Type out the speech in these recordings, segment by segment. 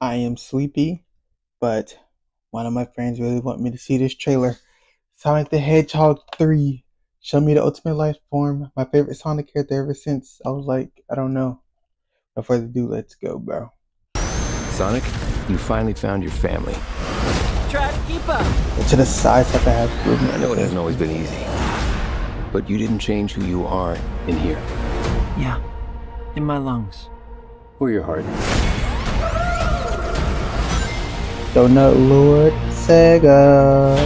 I am sleepy, but one of my friends really want me to see this trailer. Sonic the Hedgehog 3. Show me the ultimate life form. My favorite Sonic character ever since I was like, I don't know. No further ado, let's go, bro. Sonic, you finally found your family. Try to keep up. To the side, so I have movement. I know it hasn't always been easy, but you didn't change who you are in here Yeah, in my lungs. or your heart. Donut Lord Sega.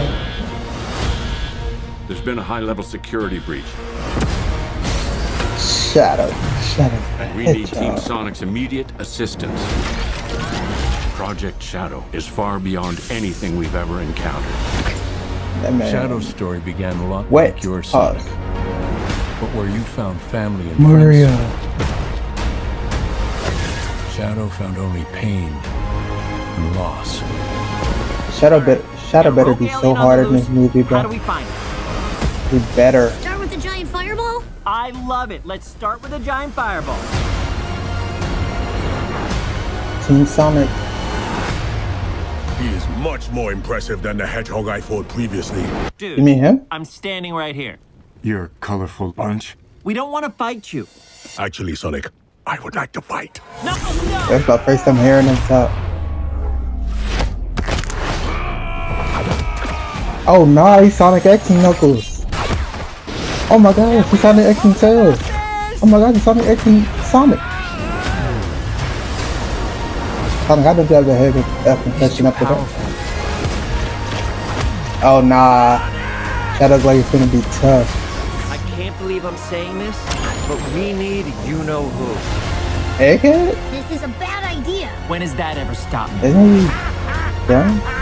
There's been a high-level security breach. Shadow. Shadow. We need Team Sonic's immediate assistance. Project Shadow is far beyond anything we've ever encountered. Shadow's story began a lot Wet. like your Pause. Sonic, but where you found family and Mario. friends, Shadow found only pain and loss. Shadow better. Shadow better be so alien on hard in this loose. movie, How do bro. we find it? He better. Start with the giant fireball? I love it. Let's start with a giant fireball. Team Sonic. He is much more impressive than the hedgehog I fought previously. Dude, You mean him? I'm standing right here. You're a colorful bunch. We don't want to fight you. Actually, Sonic, I would like to fight. No, no. That's my first time hearing him talk. Oh nah, he's Sonic Xing Knuckles. Oh my god, he's Sonic Xing Tails. Oh my god, he's Sonic Xing Sonic. Sonic, I don't have the head of F confession up to that. Oh nah. That looks like it's gonna be tough. I can't believe I'm saying this, but we need you know who. Egghead? This is a bad idea. When has that ever stopped me? Isn't he done?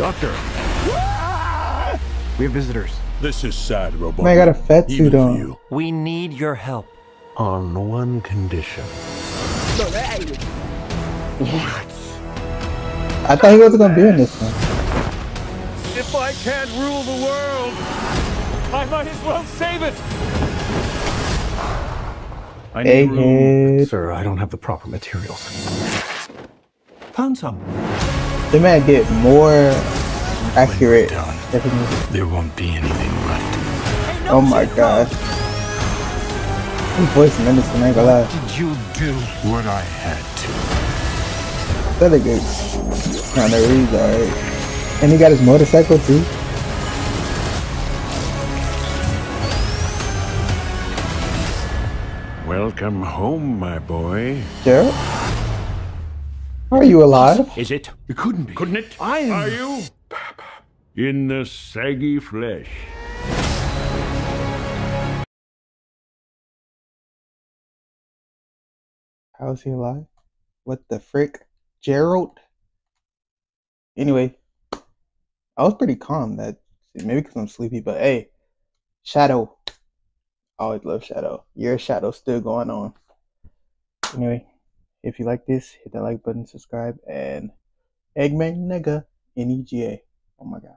Doctor! We have visitors. This is sad, Robot. Man, got a fat Even suit for on. you. We need your help. On one condition. What? I thought he wasn't gonna be in this one. If I can't rule the world, I might as well save it! I need room. Sir, I don't have the proper materials. Found some. The might get more accurate. done. There won't be anything left. Oh my gosh. His voice menacing, I ain't gonna lie. Did you do? What I had to. That nigga kinda reads alright. And he got his motorcycle too. Welcome home, my boy. Gerald? Are you alive? Is it? It couldn't be. Couldn't it? I am. Are you? In the saggy flesh. How is he alive? What the frick? Gerald? Anyway, I was pretty calm that maybe because I'm sleepy, but hey, Shadow. I always love Shadow. Your Shadow still going on. Anyway, if you like this, hit that like button, subscribe, and Eggman nigga, N E G A. Oh my god.